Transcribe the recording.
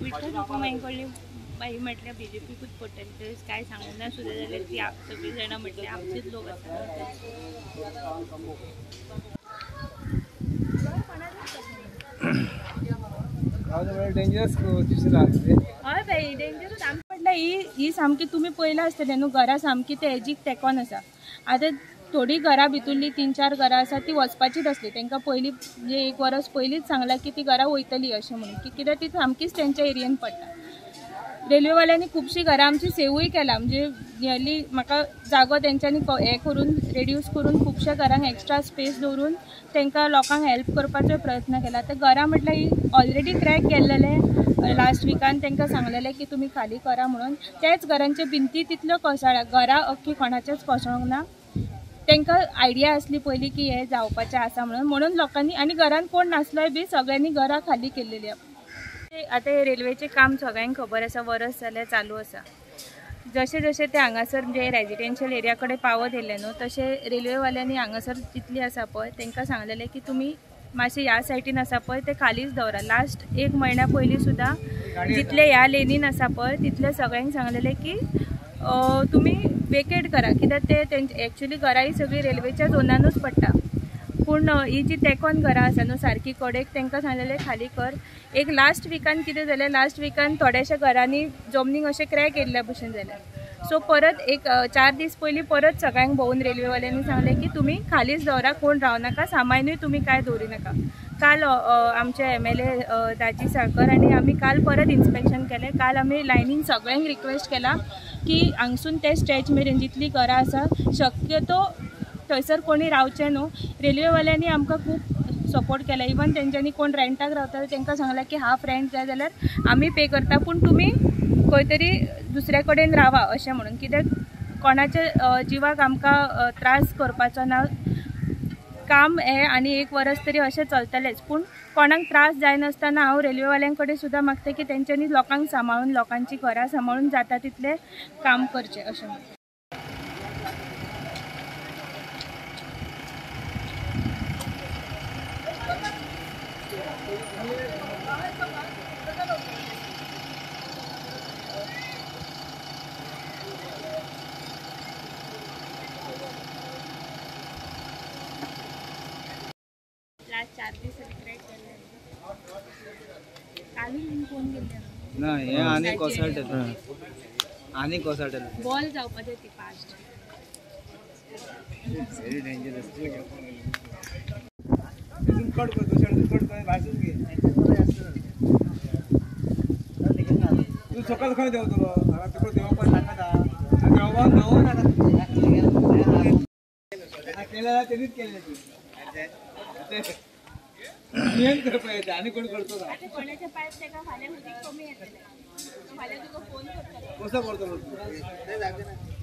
विठ्ठल रुक्माईकडली बाई म्हटल्या B J पीकूच पडटली तर काय सांगना सुद्दां जाल्यार ती आप- सगळीं जाणां म्हटले आमचेच लोक आसा डेंजरस हय बाई डेंजरूच आमी म्हटलं ही ही सामकी तुमी पयला आसतले न्हू घरा सामकी ते हेजीक तेकोन आसा आतां थोडी घरां भितरली तीन चार घरां आसा ती वचपाचीच आसली तांकां पयलीं म्हणजे एक वरस पयलींच सांगलां की ती घरां वयतली अशें म्हणून. की कित्याक ती सामकीच तेंच्या एरियेन पडटा रेल्वेवाल्यांनी खुबशीं घरां आमची सेवूय केला. म्हणजे नियरली म्हाका जागो तेंच्यांनी हे हें करून रेड्यूस करून खुबशा घरांक एक्स्ट्रा स्पेस दवरून तांकां लोकांक हेल्प करपाचो प्रयत्न केला. आतां घरां म्हटल्यार ही ऑलरेडी क्रॅक केल्लेले लास्ट विकान तांकां सांगलेलें की तुमी खाली करा म्हणून. त्याच घरांच्यो भिंती तितल्यो कोसळ्या. घरां अख्खी कोणाचेच कोसळूंक ना. तांकां आयडिया आसली पयलीं की हें जावपाचें आसा म्हणून. म्हणून लोकांनी आनी घरान कोण नासलोय बी सगळ्यांनी घरां खाली केलेली आतां हे रेल्वेचें काम सगळ्यांक खबर आसा वरस जाल्यार चालू आसा. जशें जशें ते हांगासर म्हणजे रेजिडेन्शियल एरिया कडेन पावत येयले न्हू तशें रेल्वेवाल्यांनी हांगासर जितली आसा पळय तांकां सांगलेलें की तुमी मातशें ह्या सायटीन आसा पळय ते खालीच दवरा. लास्ट एक म्हयन्या पयलीं सुद्दां जितले ह्या लेनीन आसा पळय तितले सगळ्यांक सांगलेलें की तुमी वेकेट करा कित्याक ते तेंचे एक्चुली घरां ही सगळीं रेल्वेच्या झोनानूच पडटा पूण ही जी तेकोन घरां आसा न्हू सारकी कडेक तांकां सांगलेलें खाली कर. एक लास्ट विकान कितें जालें लास्ट विकान थोड्याशा घरांनी जमनीक अशें क्रॅक येयल्ल्या भशेन जालें सो परत एक चार दीस पयलीं परत सगळ्यांक भोवून रेल्वेवाल्यांनी सांगलें की तुमी खालीच दवरा कोण रावनाका सामानूय तुमी कांय दवरी नाका. काल आमचे M L A Daji Salkar आनी आमी काल परत इन्स्पेक्शन केलें. काल आमी लायनीन सगळ्यांक रिक्वेस्ट केला की हांगसून ते स्टॅच मेरेन जितली घरां आसा शक्यतो थंयसर कोणी रावचें न्हू रेल्वेवाल्यांनी आमकां खूब सपोर्ट केला. इवन तेंच्यांनी कोण रेंटाक रावता तांकां सांगलां की हाफ रेंट जाय जाल्यार आमी पे करता. पूण तुमी खंय तरी दुसरे कडेन रावा अशें म्हणून कित्याक कोणाच्या जिवाक आमकां त्रास करपाचो ना काम हें आनी एक वरस तरी अशें चलतलेंच. पूण कोणाक त्रास जायनासतना हांव रेल्वेवाल्यां कडेन सुद्दां मागता की तेंच्यांनी लोकांक सांबाळून लोकांची घरां सांबाळून जाता तितलें काम करचें अशें म्हणून. लास्ट चार दीस क्रॅक केल्ले कालूय. फोन केल्ले ना हे आनी कोसळटले आनी कोसळटले बॉल जावपाचें ती फास्ट व्हेरी डेंजरस तिथून कट करतो शेड कट कर भाजून घे तू सकाळ खंय देवतलो हांगा तुका देवपाक नाका देवपाक देवो नाका केलें तेणीच केलें ती आनी कोण करतो ना कसो करतलो तू